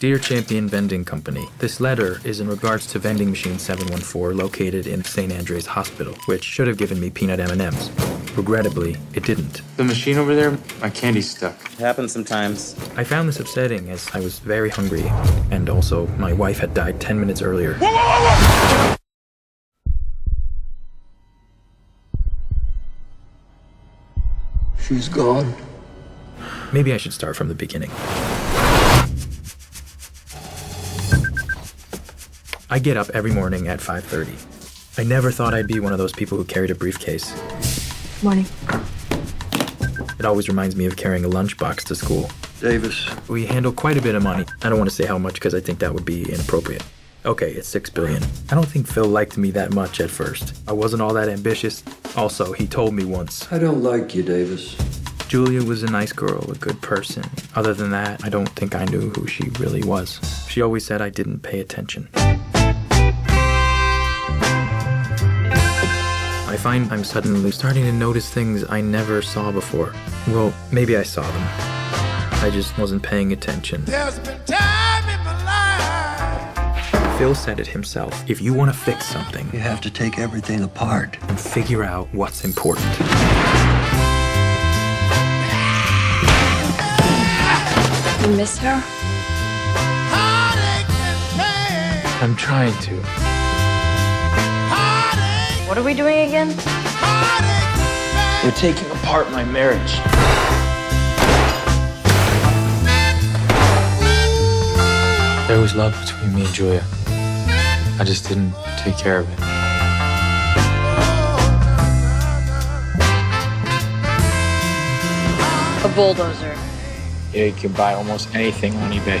Dear Champion Vending Company, this letter is in regards to vending machine 714 located in St. Andre's Hospital, which should have given me peanut M&Ms. Regrettably, it didn't. The machine over there, my candy's stuck. It happens sometimes. I found this upsetting as I was very hungry, and also my wife had died 10 minutes earlier. She's gone. Maybe I should start from the beginning. I get up every morning at 5:30. I never thought I'd be one of those people who carried a briefcase. Morning. It always reminds me of carrying a lunchbox to school. Davis. We handle quite a bit of money. I don't want to say how much because I think that would be inappropriate. Okay, it's 6 billion. I don't think Phil liked me that much at first. I wasn't all that ambitious. Also, he told me once I don't like you, Davis. Julia was a nice girl, a good person. Other than that, I don't think I knew who she really was. She always said I didn't pay attention. I find I'm suddenly starting to notice things I never saw before. Well, maybe I saw them. I just wasn't paying attention. There's been time in my life. Phil said it himself. If you want to fix something, You have to take everything apart. and figure out what's important. You miss her? Heartache and pain. I'm trying to. Heartache, What are we doing again? heartache, You're taking apart my marriage. There was love between me and Julia. I just didn't take care of it. A bulldozer. Yeah, you can buy almost anything on eBay.